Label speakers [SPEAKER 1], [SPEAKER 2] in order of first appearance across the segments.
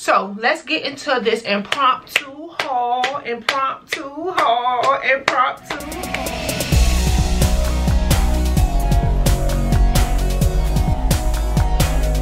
[SPEAKER 1] So let's get into this impromptu haul, impromptu haul, impromptu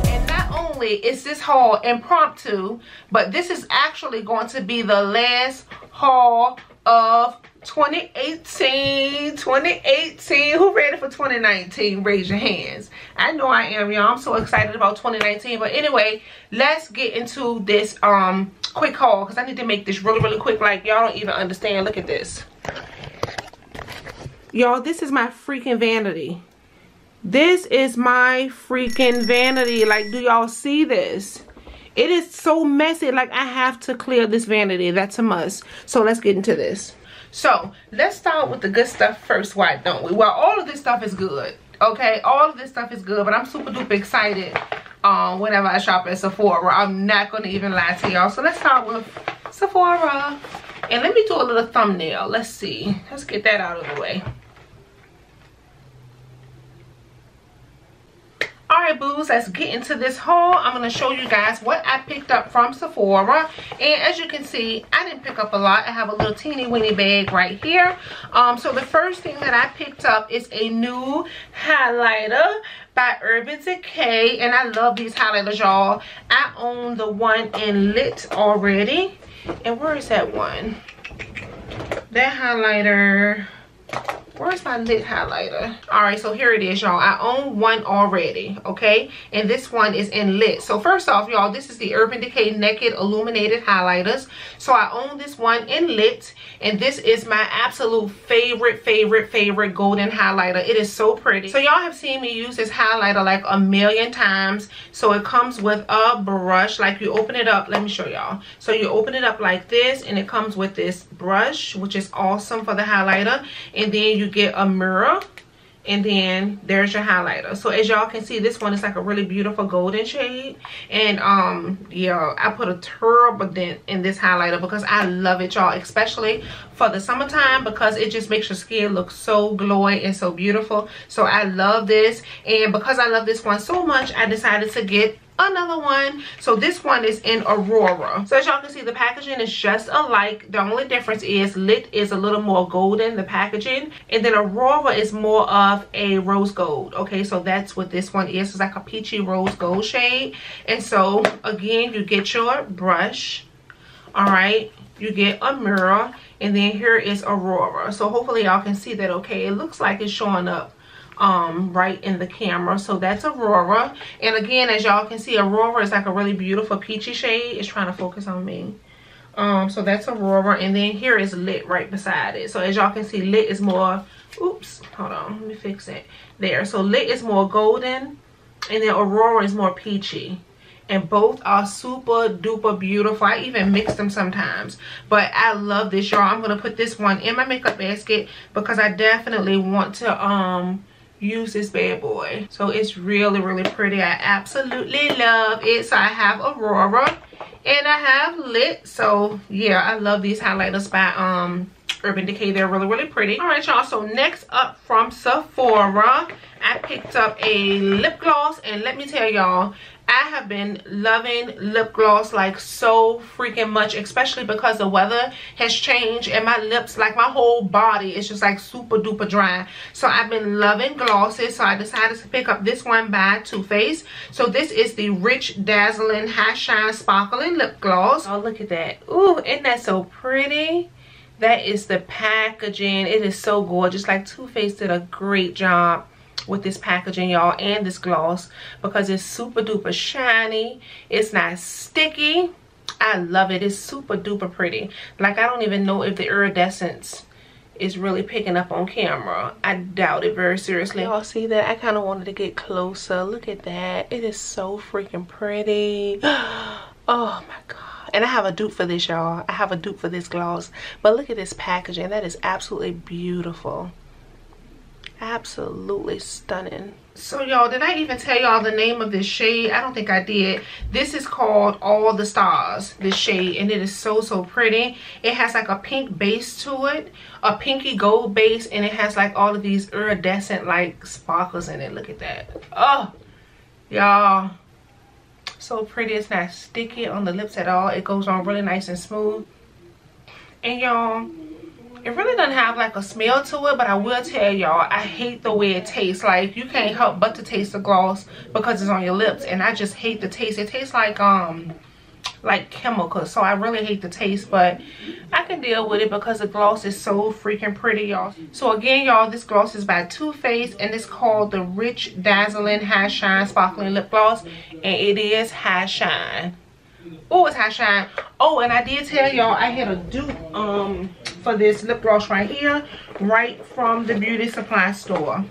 [SPEAKER 1] And not only is this haul impromptu, but this is actually going to be the last haul of 2018 2018 who ready for 2019 raise your hands. I know i am y'all. I'm so excited about 2019 but anyway let's get into this um quick haul because i need to make this really really quick. Like y'all don't even understand. Look at this. Y'all this is my freaking vanity. This is my freaking vanity. Like do y'all see this it is so messy. Like i have to clear this vanity. That's a must. So let's get into this. So let's start with the good stuff first why don't we? Well all of this stuff is good okay? All of this stuff is good but i'm super duper excited um whenever i shop at sephora. I'm not gonna even lie to y'all. So let's start with sephora. And let me do a little thumbnail. Let's see. Let's get that out of the way Alright boos, let's get into this haul. I'm going to show you guys what I picked up from Sephora. And as you can see, I didn't pick up a lot. I have a little teeny weeny bag right here. Um, so the first thing that I picked up is a new highlighter by Urban Decay. And I love these highlighters, y'all. I own the one in Lit already. And where is that one? That highlighter where's my lit highlighter? All right so here it is y'all. I own one already okay? And this one is in lit. So first off y'all this is the urban decay naked illuminated highlighters. So i own this one in lit and this is my absolute favorite favorite favorite golden highlighter. It is so pretty. So y'all have seen me use this highlighter like a million times. So it comes with a brush. Like you open it up. Let me show y'all. So you open it up like this and it comes with this brush which is awesome for the highlighter and then you get a mirror and then there's your highlighter. So as y'all can see this one is like a really beautiful golden shade and um yeah i put a turbident in this highlighter because i love it y'all especially for the summertime because it just makes your skin look so glowy and so beautiful. So i love this and because i love this one so much i decided to get another one. So this one is in aurora. So as y'all can see the packaging is just alike. The only difference is lit is a little more golden the packaging. And then aurora is more of a rose gold. Okay so that's what this one is. It's like a peachy rose gold shade. And so again you get your brush. All right you get a mirror. And then here is aurora. So hopefully y'all can see that okay? It looks like it's showing up um right in the camera. So that's aurora. And again as y'all can see aurora is like a really beautiful peachy shade. It's trying to focus on me. Um so that's aurora. And then here is lit right beside it. So as y'all can see lit is more oops hold on let me fix it. There. So lit is more golden and then aurora is more peachy. And both are super duper beautiful. I even mix them sometimes. But i love this y'all. I'm gonna put this one in my makeup basket because i definitely want to um use this bad boy. So it's really really pretty. I absolutely love it. So i have aurora and i have lit. So yeah i love these highlighters by um urban decay. They're really really pretty. All right y'all. So next up from sephora i picked up a lip gloss. And let me tell y'all I have been loving lip gloss like so freaking much, especially because the weather has changed and my lips, like my whole body is just like super duper dry. So I've been loving glosses. So I decided to pick up this one by Too Faced. So this is the Rich Dazzling High Shine Sparkling Lip Gloss. Oh, look at that. Ooh, isn't that so pretty? That is the packaging. It is so gorgeous. Like Too Faced did a great job with this packaging y'all and this gloss because it's super duper shiny. It's not sticky. I love it. It's super duper pretty. Like i don't even know if the iridescence is really picking up on camera. I doubt it very seriously. Y'all see that? I kind of wanted to get closer. Look at that. It is so freaking pretty. Oh my god. And I have a dupe for this y'all. I have a dupe for this gloss. But look at this packaging. That is absolutely beautiful absolutely stunning. So y'all did i even tell y'all the name of this shade? I don't think i did. This is called all the stars this shade and it is so so pretty. It has like a pink base to it a pinky gold base and it has like all of these iridescent like sparkles in it. Look at that. Oh y'all. So pretty. It's not sticky on the lips at all. It goes on really nice and smooth. And y'all it really doesn't have like a smell to it but i will tell y'all i hate the way it tastes. Like you can't help but to taste the gloss because it's on your lips and i just hate the taste. It tastes like um like chemicals so i really hate the taste but i can deal with it because the gloss is so freaking pretty y'all. So again y'all this gloss is by Too Faced and it's called the rich dazzling high shine sparkling lip gloss and it is high shine oh it's high shine oh and i did tell y'all i had a dupe um for this lip gloss right here right from the beauty supply store.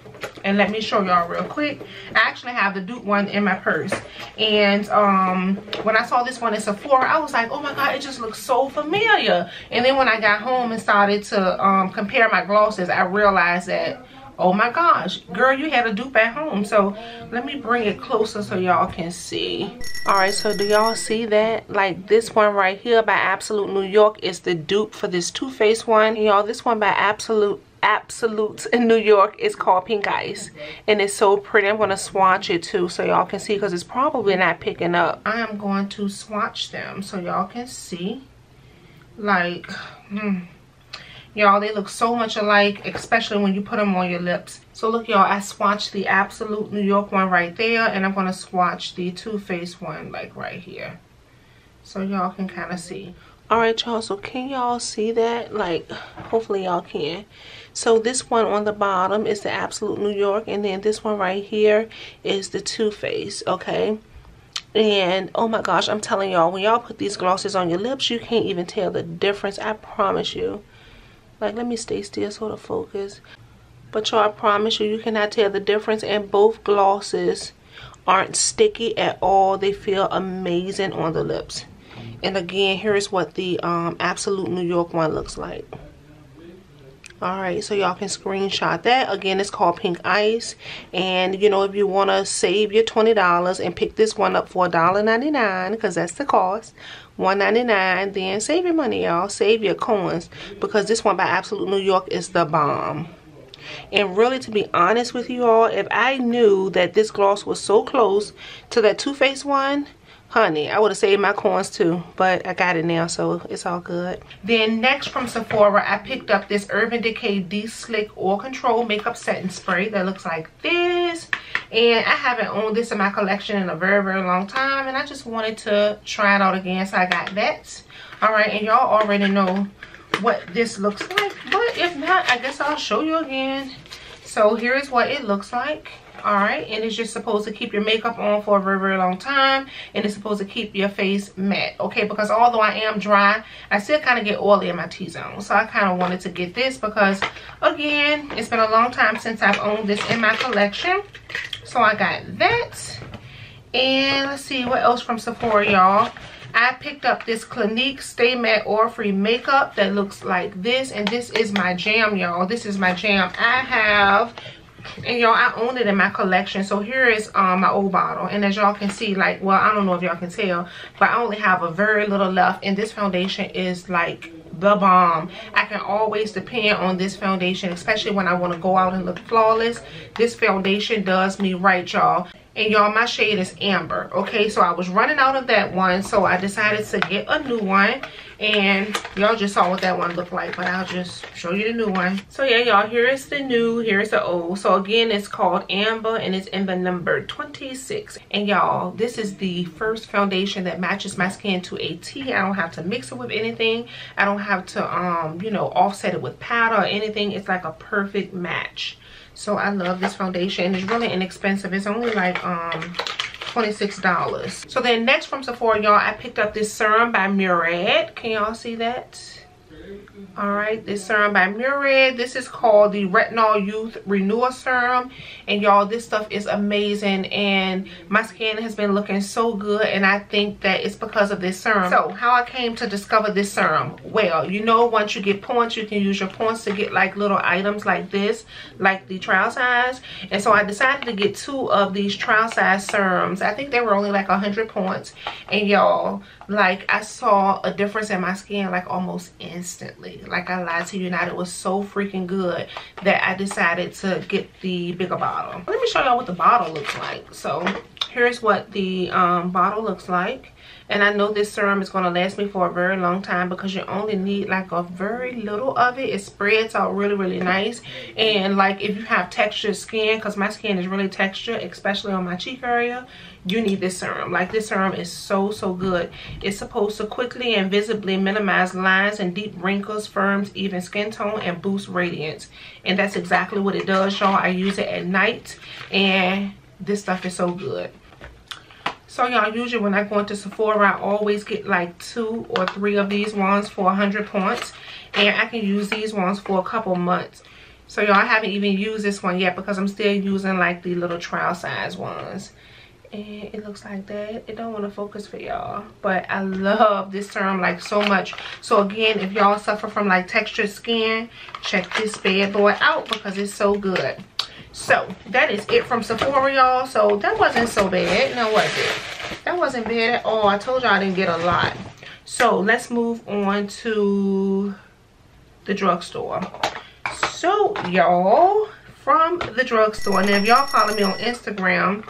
[SPEAKER 1] And let me show y'all real quick. I actually have the dupe one in my purse. And um when i saw this one at sephora i was like oh my god it just looks so familiar. And then when i got home and started to um compare my glosses i realized that oh my gosh girl you had a dupe at home so let me bring it closer so y'all can see. All right so do y'all see that? Like this one right here by absolute new york is the dupe for this Too Faced one. Y'all this one by absolute absolute in new york is called pink ice. And it's so pretty. I'm going to swatch it too so y'all can see because it's probably not picking up. I am going to swatch them so y'all can see. Like hmm Y'all, they look so much alike, especially when you put them on your lips. So look, y'all, I swatched the Absolute New York one right there, and I'm going to swatch the Too Faced one, like, right here. So y'all can kind of see. Alright, y'all, so can y'all see that? Like, hopefully y'all can. So this one on the bottom is the Absolute New York, and then this one right here is the Too Faced, okay? and oh my gosh i'm telling y'all when y'all put these glosses on your lips you can't even tell the difference i promise you like let me stay still sort of focus but y'all I promise you you cannot tell the difference and both glosses aren't sticky at all they feel amazing on the lips and again here's what the um, absolute New York one looks like Alright, so y'all can screenshot that. Again, it's called Pink Ice. And, you know, if you want to save your $20 and pick this one up for $1.99, because that's the cost, $1.99, then save your money, y'all. Save your coins. Because this one by Absolute New York is the bomb. And really, to be honest with you all, if I knew that this gloss was so close to that Too Faced one, honey i would have saved my coins too but i got it now so it's all good. Then next from sephora i picked up this urban decay de-slick oil control makeup setting spray that looks like this. And i haven't owned this in my collection in a very very long time and i just wanted to try it out again so i got that. All right and y'all already know what this looks like but if not i guess i'll show you again. So here's what it looks like all right and it's just supposed to keep your makeup on for a very very long time and it's supposed to keep your face matte okay because although i am dry i still kind of get oily in my t-zone so i kind of wanted to get this because again it's been a long time since i've owned this in my collection so i got that and let's see what else from sephora y'all I picked up this Clinique Stay Matte Oil Free Makeup that looks like this. And this is my jam, y'all. This is my jam. I have and y'all i own it in my collection. So here is um my old bottle. And as y'all can see like well i don't know if y'all can tell but i only have a very little left. And this foundation is like the bomb. I can always depend on this foundation especially when i want to go out and look flawless. This foundation does me right y'all and y'all my shade is amber okay? So i was running out of that one so i decided to get a new one. And y'all just saw what that one looked like but i'll just show you the new one. So yeah y'all here is the new here's the old. So again it's called amber and it's in the number 26 and y'all this is the first foundation that matches my skin to a t. I don't have to mix it with anything. I don't have to um you know offset it with powder or anything. It's like a perfect match so I love this foundation. It's really inexpensive. It's only like um $26. So then next from Sephora, y'all, I picked up this serum by Murad. Can y'all see that? All right this serum by Murad this is called the retinol youth renewal serum. And y'all this stuff is amazing. And my skin has been looking so good. And i think that it's because of this serum. So how i came to discover this serum. Well you know once you get points you can use your points to get like little items like this like the trial size. And so i decided to get two of these trial size serums. I think they were only like 100 points. And y'all like i saw a difference in my skin like almost instantly like i lied to you not it was so freaking good that i decided to get the bigger bottle. Let me show y'all what the bottle looks like. So here's what the um, bottle looks like and I know this serum is going to last me for a very long time because you only need like a very little of it. It spreads out really, really nice. And like if you have textured skin, because my skin is really textured, especially on my cheek area, you need this serum. Like this serum is so, so good. It's supposed to quickly and visibly minimize lines and deep wrinkles, firms, even skin tone, and boost radiance. And that's exactly what it does, y'all. I use it at night and this stuff is so good. So y'all, usually when I go into Sephora, I always get like two or three of these ones for 100 points. And I can use these ones for a couple months. So y'all, I haven't even used this one yet because I'm still using like the little trial size ones. And it looks like that. It don't want to focus for y'all. But I love this serum like so much. So again, if y'all suffer from like textured skin, check this bad boy out because it's so good so that is it from sephora y'all. So that wasn't so bad. No was it that wasn't bad at all. I told y'all i didn't get a lot. So let's move on to the drugstore. So y'all from the drugstore now if y'all follow me on instagram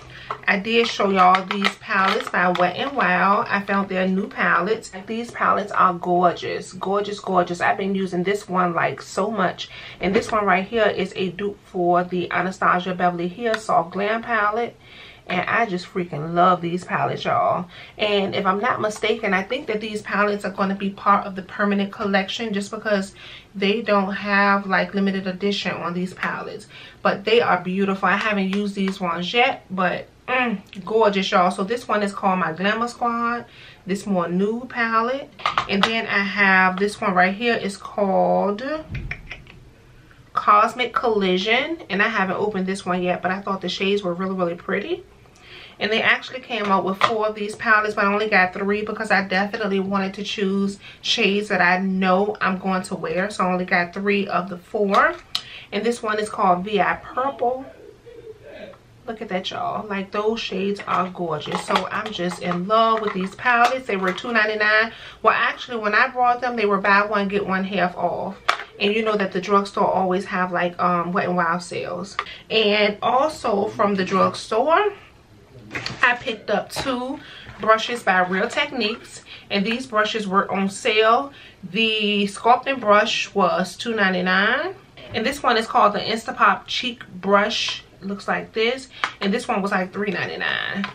[SPEAKER 1] I did show y'all these palettes by Wet n Wild. I found their new palettes. These palettes are gorgeous. Gorgeous, gorgeous. I've been using this one like so much. And this one right here is a dupe for the Anastasia Beverly Hills Soft Glam palette and I just freaking love these palettes y'all and if I'm not mistaken I think that these palettes are going to be part of the permanent collection just because they don't have like limited edition on these palettes but they are beautiful I haven't used these ones yet but mm, gorgeous y'all. So this one is called my glamour squad. This more nude palette. And then i have this one right here. Is called cosmic collision. And i haven't opened this one yet but i thought the shades were really really pretty. And they actually came out with four of these palettes but i only got three because i definitely wanted to choose shades that i know i'm going to wear. So i only got three of the four. And this one is called vi purple look at that y'all. Like those shades are gorgeous. So i'm just in love with these palettes. They were $2.99 well actually when i brought them they were buy one get one half off. And you know that the drugstore always have like um wet and wild sales. And also from the drugstore i picked up two brushes by real techniques. And these brushes were on sale. The sculpting brush was $2.99 and this one is called the instapop cheek brush looks like this and this one was like $3.99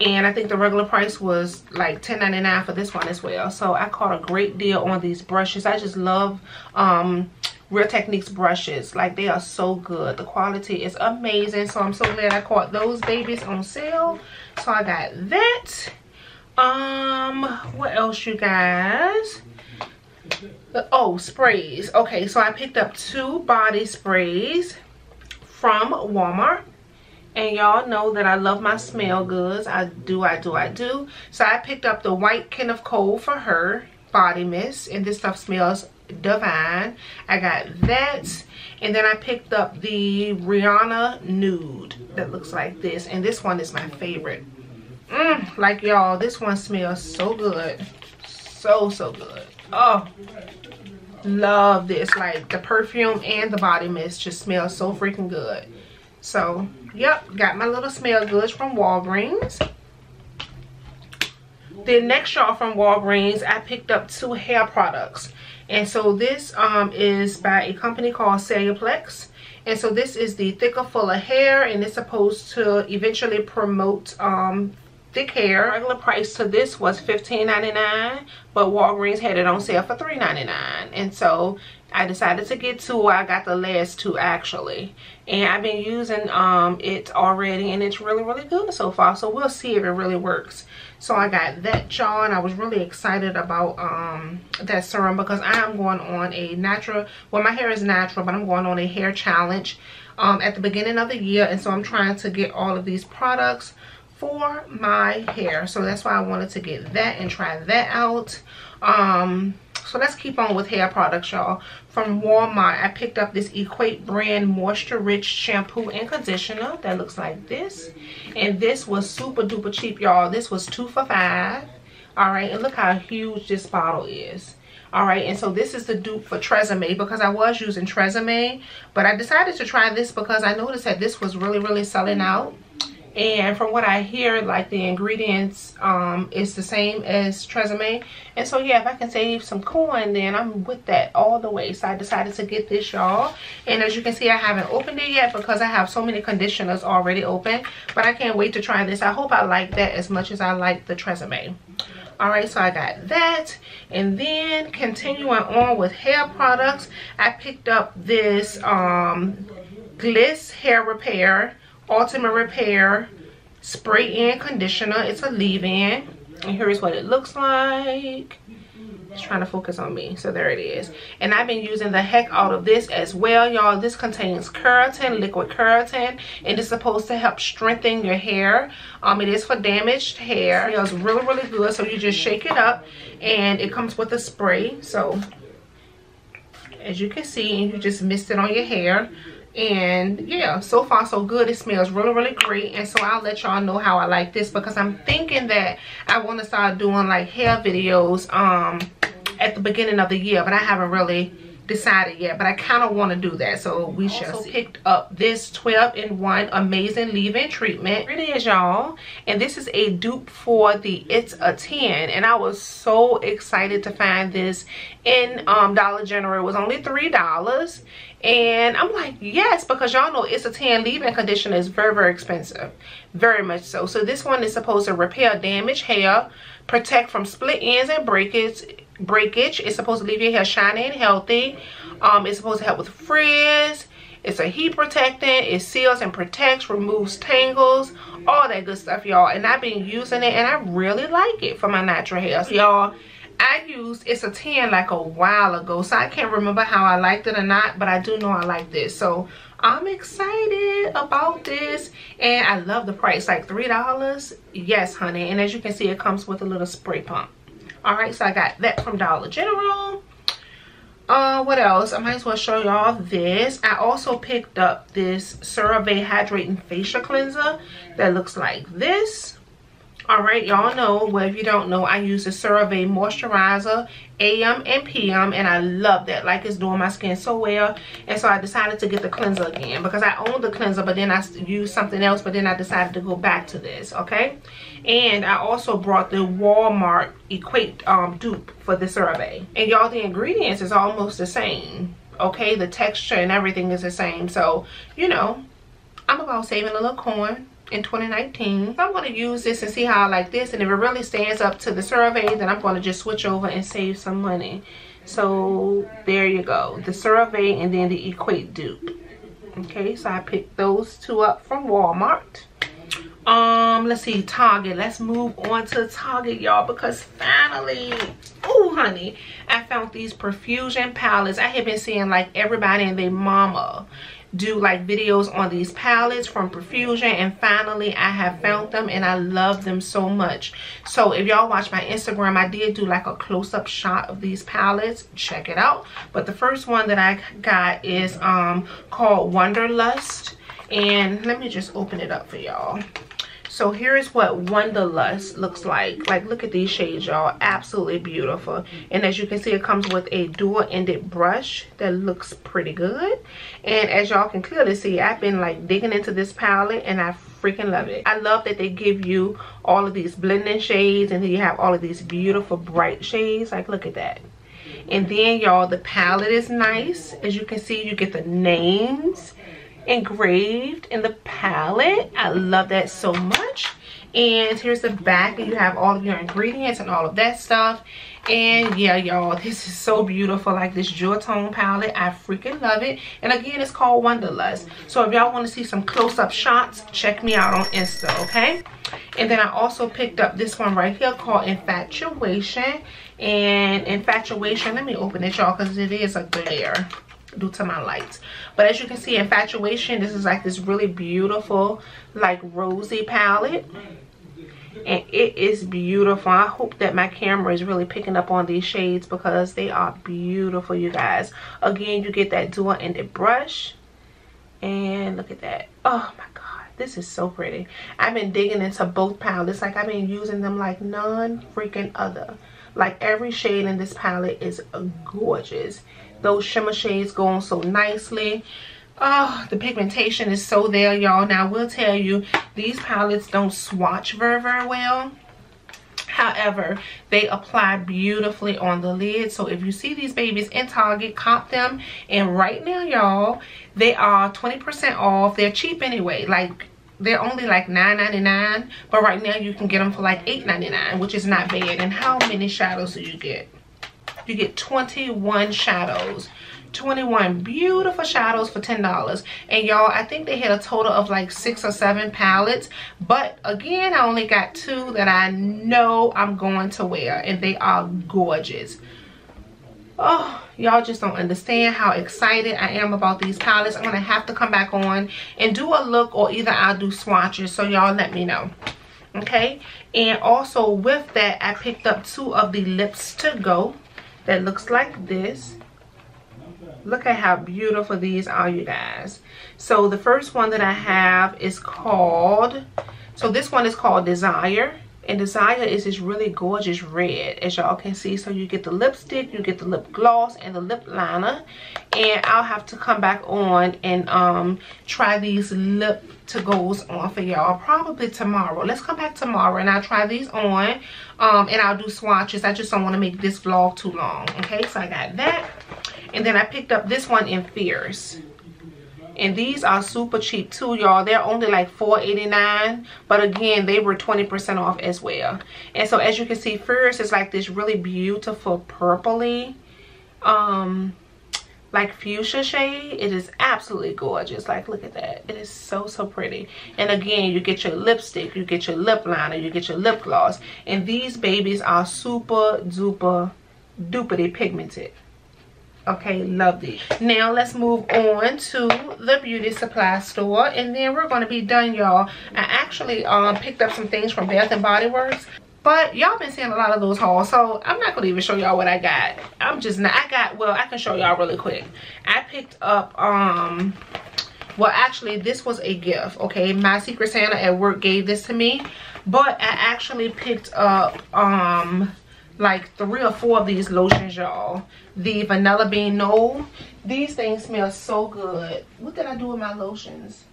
[SPEAKER 1] and I think the regular price was like $10.99 for this one as well. So I caught a great deal on these brushes. I just love um Real Techniques brushes. Like they are so good. The quality is amazing. So I'm so glad I caught those babies on sale. So I got that. Um what else you guys? Oh sprays. Okay so I picked up two body sprays from Walmart. And y'all know that I love my smell goods. I do, I do, I do. So I picked up the White King of Coal for her body mist. And this stuff smells divine. I got that. And then I picked up the Rihanna Nude that looks like this. And this one is my favorite. Mm, like y'all, this one smells so good. So, so good. Oh, love this. Like the perfume and the body mist just smells so freaking good. So yep got my little smell goods from walgreens. Then next y'all from walgreens i picked up two hair products. And so this um is by a company called Celluplex and so this is the thicker fuller hair and it's supposed to eventually promote um thick hair. Regular price to this was $15.99, but Walgreens had it on sale for $3.99. And so I decided to get two. I got the last two actually. And I've been using um, it already and it's really, really good so far. So we'll see if it really works. So I got that y'all and I was really excited about um, that serum because I am going on a natural, well my hair is natural, but I'm going on a hair challenge um, at the beginning of the year. And so I'm trying to get all of these products for my hair. So that's why i wanted to get that and try that out. Um so let's keep on with hair products y'all. From walmart i picked up this equate brand moisture rich shampoo and conditioner that looks like this. And this was super duper cheap y'all. This was two for five. All right and look how huge this bottle is. All right and so this is the dupe for Tresemme because I was using Tresemme but I decided to try this because I noticed that this was really really selling out and from what I hear like the ingredients um is the same as Tresemme. And so yeah if I can save some coin then I'm with that all the way. So I decided to get this y'all. And as you can see I haven't opened it yet because I have so many conditioners already open. But I can't wait to try this. I hope I like that as much as I like the Tresemme. All right so i got that. And then continuing on with hair products i picked up this um gliss hair repair ultimate repair spray in conditioner. It's a leave-in. And here's what it looks like. It's trying to focus on me. So there it is. And i've been using the heck out of this as well y'all. This contains keratin liquid keratin and it's supposed to help strengthen your hair. Um it is for damaged hair. It smells really really good so you just shake it up and it comes with a spray. So as you can see you just mist it on your hair and yeah so far so good. It smells really really great. And so i'll let y'all know how i like this because i'm thinking that i want to start doing like hair videos um at the beginning of the year but i haven't really decided yet but i kind of want to do that so we shall also see. picked up this 12 in 1 amazing leave-in treatment. Here it is y'all. And this is a dupe for the it's a 10 and i was so excited to find this in um dollar general. It was only three dollars and i'm like yes because y'all know it's a 10 leave-in conditioner is very very expensive. Very much so. So this one is supposed to repair damaged hair protect from split ends and breakage breakage. It's supposed to leave your hair shiny and healthy. Um it's supposed to help with frizz. It's a heat protectant. It seals and protects removes tangles all that good stuff y'all. And i've been using it and i really like it for my natural hair. So, y'all I used it's a 10 like a while ago so I can't remember how I liked it or not but I do know I like this. So I'm excited about this and I love the price like three dollars? Yes honey and as you can see it comes with a little spray pump all right so I got that from Dollar General. Uh what else? I might as well show y'all this. I also picked up this CeraVe hydrating facial cleanser that looks like this all right y'all know well if you don't know i use the cerave moisturizer am and pm and i love that. Like it's doing my skin so well and so i decided to get the cleanser again because i own the cleanser but then i used something else but then i decided to go back to this okay? And i also brought the walmart equate um, dupe for the cerave. And y'all the ingredients is almost the same okay? The texture and everything is the same so you know i'm about saving a little coin in 2019 so i'm going to use this and see how i like this and if it really stands up to the CeraVe, then i'm going to just switch over and save some money. So there you go the CeraVe and then the equate dupe okay so i picked those two up from walmart. Um let's see target. Let's move on to target y'all because finally oh honey i found these Profusion palettes. I have been seeing like everybody and their mama do like videos on these palettes from Profusion and finally I have found them and I love them so much. So if y'all watch my Instagram, I did do like a close-up shot of these palettes. Check it out. But the first one that I got is um called Wonderlust and let me just open it up for y'all so here's what Wonderlust looks like. Like, look at these shades, y'all. Absolutely beautiful. And as you can see, it comes with a dual-ended brush that looks pretty good. And as y'all can clearly see, I've been, like, digging into this palette, and I freaking love it. I love that they give you all of these blending shades, and then you have all of these beautiful bright shades. Like, look at that. And then, y'all, the palette is nice. As you can see, you get the names engraved in the palette. I love that so much. And here's the back you have all of your ingredients and all of that stuff. And yeah, y'all, this is so beautiful. Like this jewel tone palette. I freaking love it. And again, it's called Wonderlust. So if y'all want to see some close-up shots, check me out on Insta, okay? And then I also picked up this one right here called Infatuation. And Infatuation, let me open it, y'all, because it is a glare due to my lights. But as you can see infatuation this is like this really beautiful like rosy palette. And it is beautiful. I hope that my camera is really picking up on these shades because they are beautiful you guys. Again you get that dual ended brush. And look at that. Oh my god. This is so pretty. I've been digging into both palettes. Like i've been using them like none freaking other. Like every shade in this palette is gorgeous those shimmer shades go on so nicely Oh, the pigmentation is so there, y'all. Now, I will tell you, these palettes don't swatch very, very well. However, they apply beautifully on the lid. So if you see these babies in Target, cop them. And right now, y'all, they are 20% off. They're cheap anyway. Like, they're only like $9.99. But right now, you can get them for like $8.99, which is not bad. And how many shadows do you get? You get 21 shadows 21 beautiful shadows for $10. And y'all, I think they had a total of like six or seven palettes. But again, I only got two that I know I'm going to wear. And they are gorgeous. Oh, y'all just don't understand how excited I am about these palettes. I'm to have to come back on and do a look or either I'll do swatches. So y'all let me know okay and also with that i picked up two of the lips to go that looks like this. Look at how beautiful these are you guys. So the first one that i have is called so this one is called desire and desire is this really gorgeous red. As y'all can see so you get the lipstick you get the lip gloss and the lip liner. And i'll have to come back on and um try these lip to goes on for y'all. Probably tomorrow. Let's come back tomorrow and i'll try these on um and i'll do swatches. I just don't want to make this vlog too long. Okay so i got that. And then I picked up this one in Fierce. And these are super cheap too, y'all. They're only like $4.89. But again, they were 20% off as well. And so as you can see, Fierce is like this really beautiful purpley, um, like fuchsia shade. It is absolutely gorgeous. Like, look at that. It is so, so pretty. And again, you get your lipstick, you get your lip liner, you get your lip gloss. And these babies are super duper duperly pigmented okay love these now let's move on to the beauty supply store and then we're going to be done y'all. I actually um picked up some things from bath and body works but y'all been seeing a lot of those hauls so i'm not gonna even show y'all what i got. I'm just not i got well i can show y'all really quick. I picked up um well actually this was a gift okay? My secret santa at work gave this to me but i actually picked up um like three or four of these lotions y'all. The vanilla bean no. These things smell so good. What did i do with my lotions?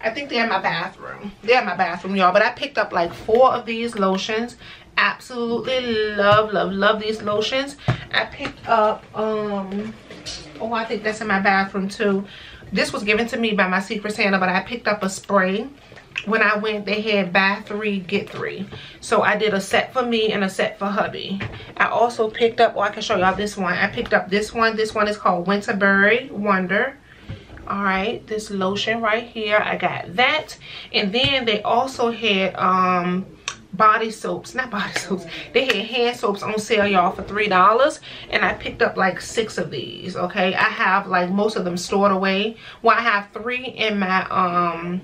[SPEAKER 1] I think they're in my bathroom. They're in my bathroom y'all. But i picked up like four of these lotions. Absolutely love love love these lotions. I picked up um oh i think that's in my bathroom too. This was given to me by my secret santa but i picked up a spray when I went, they had buy three, get three. So I did a set for me and a set for hubby. I also picked up, well, I can show y'all this one. I picked up this one. This one is called Winterberry Wonder. All right, this lotion right here. I got that. And then they also had um body soaps not body soaps they had hand soaps on sale y'all for three dollars and i picked up like six of these okay i have like most of them stored away well i have three in my um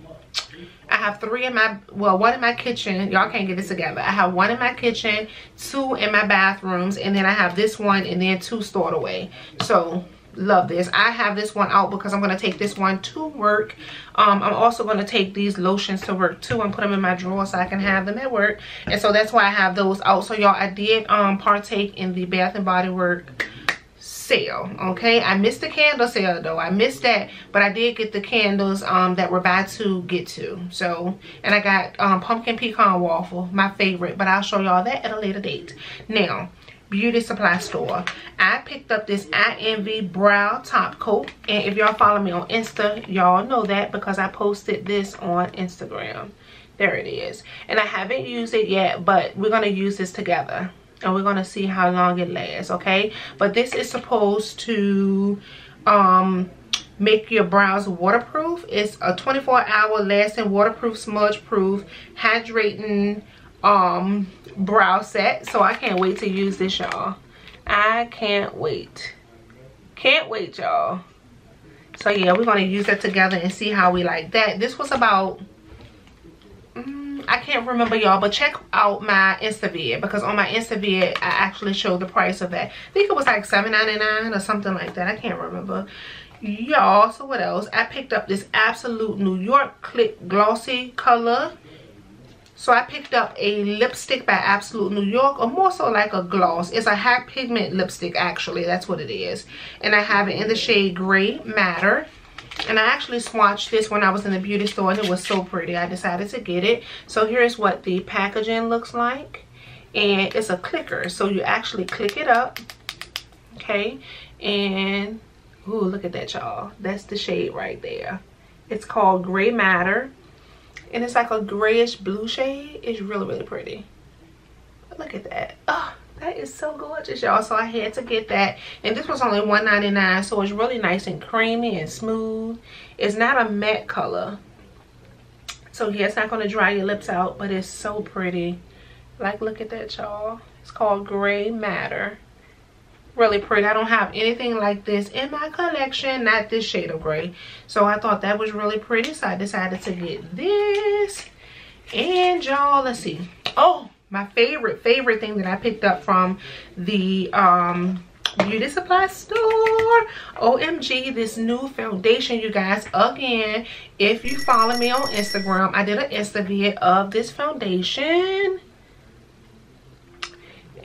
[SPEAKER 1] I have three in my, well, one in my kitchen. Y'all can't get this together. I have one in my kitchen, two in my bathrooms, and then I have this one and then two stored away. So love this i have this one out because i'm going to take this one to work um, i'm also going to take these lotions to work too and put them in my drawer so i can have them at work and so that's why i have those out so y'all i did um partake in the bath and body work sale okay? I missed the candle sale though. I missed that but i did get the candles um that were by to get to so and i got um pumpkin pecan waffle my favorite but i'll show y'all that at a later date. Now beauty supply store. I picked up this i envy brow top coat and if y'all follow me on insta y'all know that because i posted this on instagram. There it is. And i haven't used it yet but we're going to use this together and we're to see how long it lasts okay? But this is supposed to um make your brows waterproof. It's a 24 hour lasting waterproof smudge proof hydrating um brow set. So i can't wait to use this y'all. I can't wait. Can't wait y'all. So yeah we're to use that together and see how we like that. This was about I can't remember y'all, but check out my Insta because on my Insta I actually showed the price of that. I think it was like $7.99 or something like that. I can't remember. Y'all, so what else? I picked up this Absolute New York Click Glossy color. So I picked up a lipstick by Absolute New York, or more so like a gloss. It's a high pigment lipstick, actually. That's what it is. And I have it in the shade Gray Matter. And I actually swatched this when I was in the beauty store. And it was so pretty. I decided to get it. So here's what the packaging looks like. And it's a clicker. So you actually click it up. Okay. And Ooh, look at that y'all. That's the shade right there. It's called gray matter. And it's like a grayish blue shade. It's really really pretty. Look at that. Oh that is so gorgeous y'all. So i had to get that. And this was only 1.99 so it's really nice and creamy and smooth. It's not a matte color. So yeah it's not going to dry your lips out but it's so pretty. Like look at that y'all. It's called gray matter. Really pretty. I don't have anything like this in my collection. Not this shade of gray. So i thought that was really pretty so i decided to get this. And y'all let's see. Oh my favorite favorite thing that i picked up from the um beauty supply store. Omg this new foundation you guys. Again if you follow me on instagram i did an insta vid of this foundation.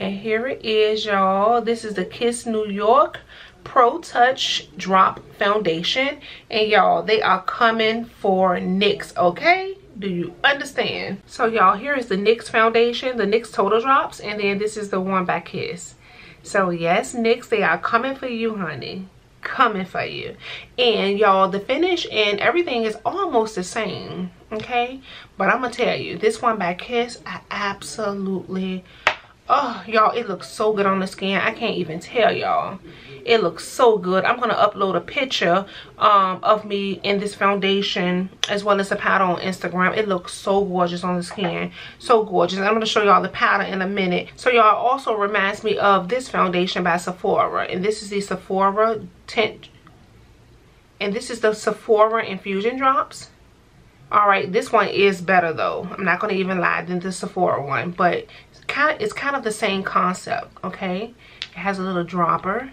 [SPEAKER 1] And here it is y'all. This is the kiss new york pro touch drop foundation. And y'all they are coming for nyx okay do you understand? So y'all here is the nyx foundation the nyx total drops and then this is the one by kiss. So yes nyx they are coming for you honey. Coming for you. And y'all the finish and everything is almost the same okay? But i'm gonna tell you this one by kiss i absolutely oh y'all it looks so good on the skin. I can't even tell y'all. It looks so good. I'm gonna upload a picture um, of me in this foundation as well as the powder on instagram. It looks so gorgeous on the skin. So gorgeous. I'm gonna show y'all the powder in a minute. So y'all also reminds me of this foundation by sephora. And this is the sephora tint. And this is the sephora infusion drops. All right this one is better though. I'm not gonna even lie than the sephora one but kind of it's kind of the same concept okay? It has a little dropper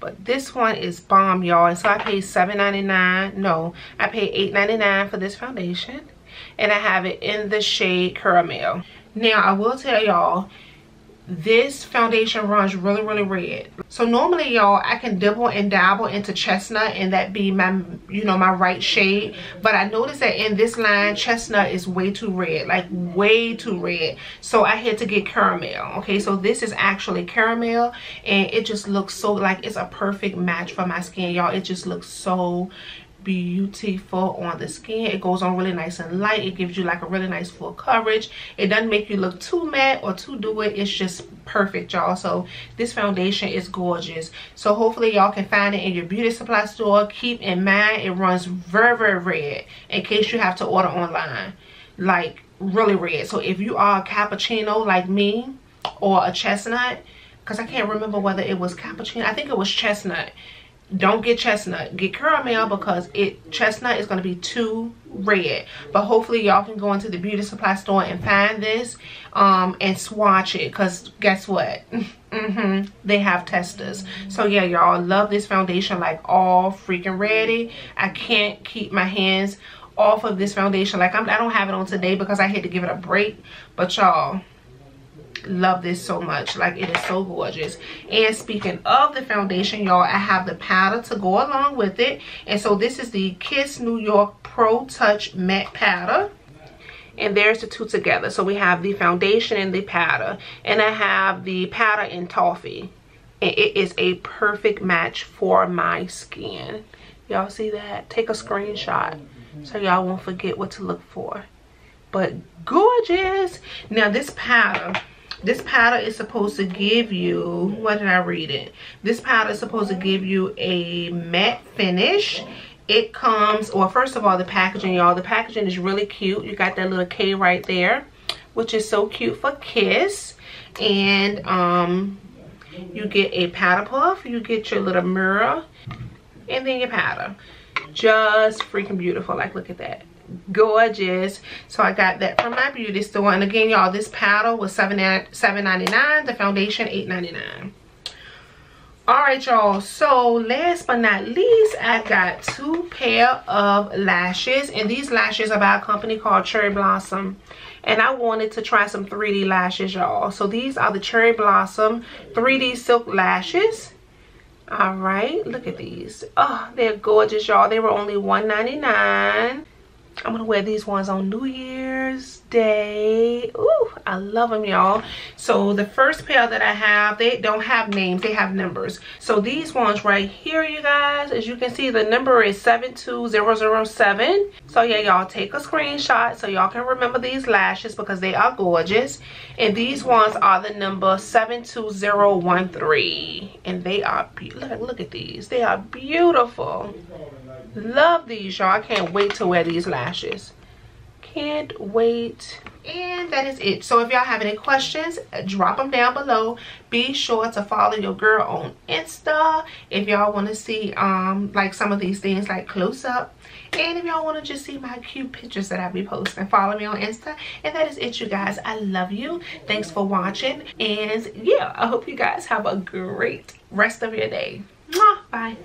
[SPEAKER 1] but this one is bomb y'all. And so i paid 7.99 no i paid 8.99 for this foundation and i have it in the shade caramel. Now i will tell y'all this foundation runs really really red. So normally y'all i can dibble and dabble into chestnut and that be my you know my right shade. But i noticed that in this line chestnut is way too red like way too red. So i had to get caramel okay? So this is actually caramel and it just looks so like it's a perfect match for my skin y'all. It just looks so beautiful on the skin. It goes on really nice and light. It gives you like a really nice full coverage. It doesn't make you look too matte or too dewy it's just perfect y'all. So this foundation is gorgeous. So hopefully y'all can find it in your beauty supply store. Keep in mind it runs very very red in case you have to order online. Like really red. So if you are a cappuccino like me or a chestnut because i can't remember whether it was cappuccino. I think it was chestnut don't get chestnut. Get caramel because it chestnut is going to be too red. But hopefully y'all can go into the beauty supply store and find this um and swatch it because guess what? Mm -hmm, they have testers. So yeah y'all love this foundation like all freaking ready. I can't keep my hands off of this foundation. Like I'm, i don't have it on today because i had to give it a break. But y'all love this so much. Like it is so gorgeous. And speaking of the foundation y'all i have the powder to go along with it. And so this is the kiss new york pro touch matte powder. And there's the two together. So we have the foundation and the powder. And i have the powder in toffee. And it is a perfect match for my skin. Y'all see that? Take a screenshot so y'all won't forget what to look for. But gorgeous! Now this powder this powder is supposed to give you what did i read it? This powder is supposed to give you a matte finish. It comes well first of all the packaging y'all. The packaging is really cute. You got that little k right there which is so cute for kiss. And um you get a powder puff. You get your little mirror. And then your powder. Just freaking beautiful. Like look at that gorgeous. So i got that from my beauty store. And again y'all this powder was 7 7.99 the foundation 8.99 all right y'all. So last but not least i got two pair of lashes. And these lashes are by a company called cherry blossom. And i wanted to try some 3d lashes y'all. So these are the cherry blossom 3d silk lashes. All right. Look at these. Oh they're gorgeous y'all. They were only 1.99 I'm gonna wear these ones on New Year's Day. Ooh, I love them, y'all. So the first pair that I have, they don't have names, they have numbers. So these ones right here, you guys, as you can see, the number is 72007. So yeah, y'all take a screenshot so y'all can remember these lashes because they are gorgeous. And these ones are the number 72013. And they are, look, look at these. They are beautiful love these y'all i can't wait to wear these lashes can't wait. And that is it. So if y'all have any questions drop them down below. Be sure to follow your girl on insta if y'all want to see um like some of these things like close up. And if y'all want to just see my cute pictures that i be posting follow me on insta. And that is it you guys. I love you. Thanks for watching. And yeah i hope you guys have a great rest of your day. Bye